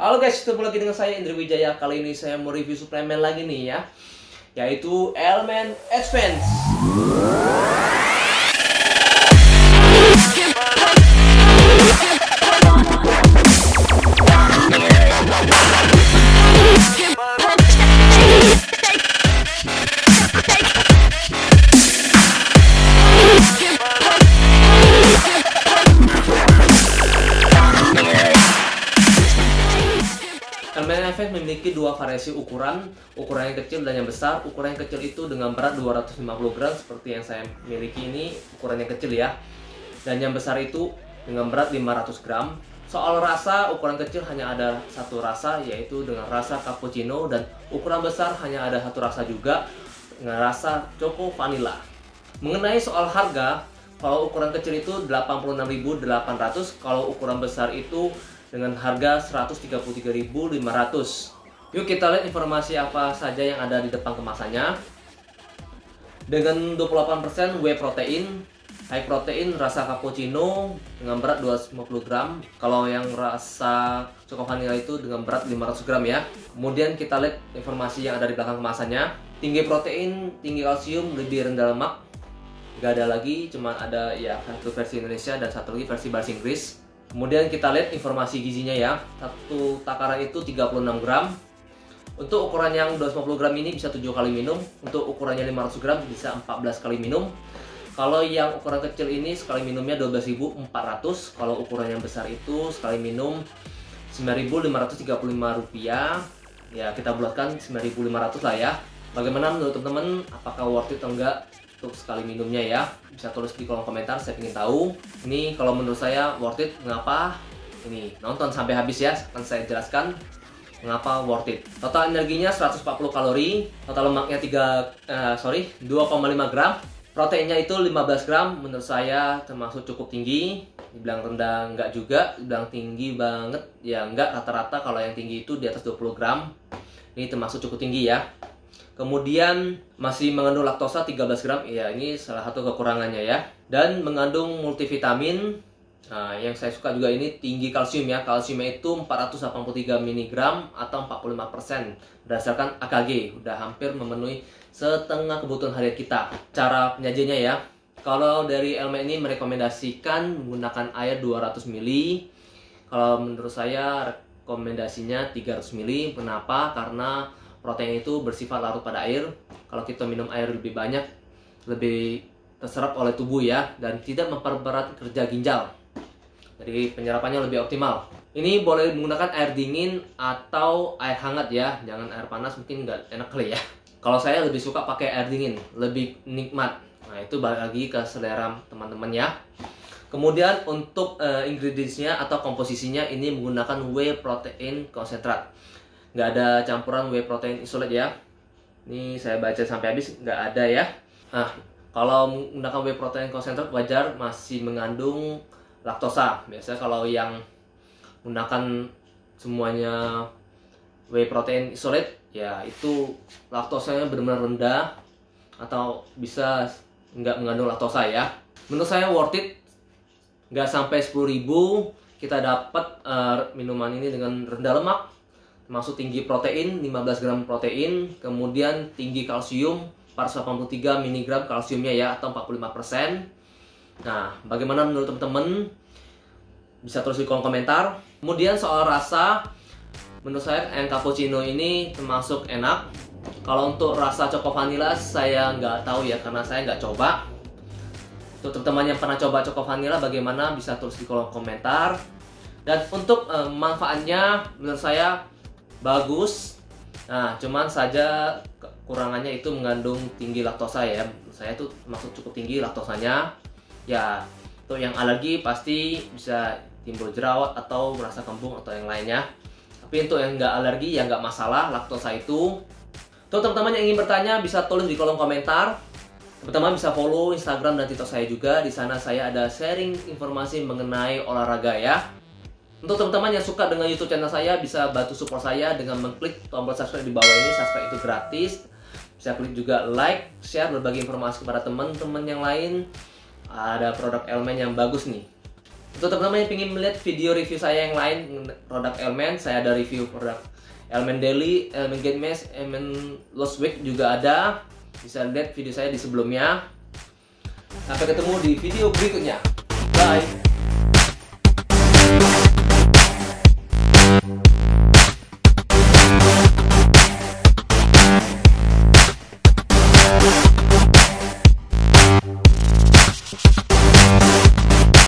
Halo guys, ketemu lagi dengan saya Indri Wijaya. Kali ini saya mau review suplemen lagi nih ya, yaitu Element Advance. Elemen Advance memiliki dua variasi ukuran, ukuran yang kecil dan yang besar. Ukuran yang kecil itu dengan berat 250 gram seperti yang saya miliki ini, ukuran yang kecil ya. Dan yang besar itu dengan berat 500 gram. Soal rasa, ukuran kecil hanya ada satu rasa yaitu dengan rasa cappuccino dan ukuran besar hanya ada satu rasa juga dengan rasa choco vanilla. Mengenai soal harga, kalau ukuran kecil itu 86.800, kalau ukuran besar itu dengan harga 133.500. Yuk kita lihat informasi apa saja yang ada di depan kemasannya. Dengan 28% whey protein, high protein rasa cappuccino dengan berat 250 gram. Kalau yang rasa choco vanilla itu dengan berat 500 gram ya. Kemudian kita lihat informasi yang ada di belakang kemasannya. Tinggi protein, tinggi kalsium, lebih rendah lemak. Gak ada lagi, cuma ada ya satu versi Indonesia dan satu lagi versi bahasa Inggris. Kemudian kita lihat informasi gizinya ya. Satu takaran itu 36 gram. Untuk ukuran yang 250 gram ini bisa 7 kali minum. Untuk ukurannya 500 gram bisa 14 kali minum. Kalau yang ukuran kecil ini sekali minumnya 12.400. Kalau ukuran yang besar itu sekali minum 9.535 rupiah. Ya kita bulatkan 9.500 lah ya. Bagaimana menurut teman-teman? Apakah worth it atau enggak untuk sekali minumnya ya? Bisa tulis di kolom komentar. Saya ingin tahu. Ini kalau menurut saya worth it. Mengapa? Ini nonton sampai habis ya. Akan saya jelaskan mengapa worth it. Total energinya 140 kalori. Total lemaknya 3 eh, sorry 2,5 gram. Proteinnya itu 15 gram. Menurut saya termasuk cukup tinggi. Dibilang rendah enggak juga, dibilang tinggi banget ya enggak rata-rata kalau yang tinggi itu di atas 20 gram. Ini termasuk cukup tinggi ya. Kemudian masih mengandung laktosa 13 gram, ya ini salah satu kekurangannya ya. Dan mengandung multivitamin, nah, yang saya suka juga ini tinggi kalsium ya. Kalsiumnya itu 483 mg atau 45% berdasarkan AKG, udah hampir memenuhi setengah kebutuhan harian kita. Cara penyajiannya ya, kalau dari Elme ini merekomendasikan menggunakan air 200 ml. Kalau menurut saya rekomendasinya 300 ml. Kenapa? Karena protein itu bersifat larut pada air. Kalau kita minum air lebih banyak, lebih terserap oleh tubuh ya dan tidak memperberat kerja ginjal. Jadi penyerapannya lebih optimal. Ini boleh menggunakan air dingin atau air hangat ya, jangan air panas mungkin nggak enak kali ya. Kalau saya lebih suka pakai air dingin, lebih nikmat. Nah itu balik lagi ke selera teman-teman ya. Kemudian untuk uh, ingredientsnya atau komposisinya ini menggunakan whey protein konsentrat nggak ada campuran whey protein isolate ya. Ini saya baca sampai habis nggak ada ya. Nah kalau menggunakan whey protein konsentrat wajar masih mengandung laktosa. Biasa kalau yang menggunakan semuanya whey protein isolate ya itu laktosanya benar-benar rendah atau bisa nggak mengandung laktosa ya. Menurut saya worth it. Nggak sampai 10.000 kita dapat uh, minuman ini dengan rendah lemak masuk tinggi protein 15 gram protein kemudian tinggi kalsium 483 mg kalsiumnya ya atau 45% nah bagaimana menurut teman-teman? Bisa tulis di kolom komentar. Kemudian soal rasa menurut saya yang cappuccino ini termasuk enak. Kalau untuk rasa choco vanilla saya nggak tahu ya karena saya nggak coba. Untuk teman-teman yang pernah coba choco vanilla bagaimana? Bisa tulis di kolom komentar. Dan untuk eh, manfaatnya menurut saya bagus. Nah cuman saja kekurangannya itu mengandung tinggi laktosa ya. Saya tuh masuk cukup tinggi laktosanya. Ya untuk yang alergi pasti bisa timbul jerawat atau merasa kembung atau yang lainnya. Tapi untuk yang nggak alergi ya nggak masalah laktosa itu. Tuh teman-teman yang ingin bertanya bisa tulis di kolom komentar. Teman-teman bisa follow Instagram dan TikTok saya juga. Di sana saya ada sharing informasi mengenai olahraga ya untuk teman-teman yang suka dengan YouTube channel saya bisa bantu support saya dengan mengklik tombol subscribe di bawah ini. Subscribe itu gratis. Bisa klik juga like, share, berbagi informasi kepada teman-teman yang lain. Ada produk elemen yang bagus nih. Untuk teman-teman yang ingin melihat video review saya yang lain produk elemen, saya ada review produk elemen daily, elemen gate mesh, elemen lost week juga ada. Bisa lihat video saya di sebelumnya. Sampai ketemu di video berikutnya. Bye.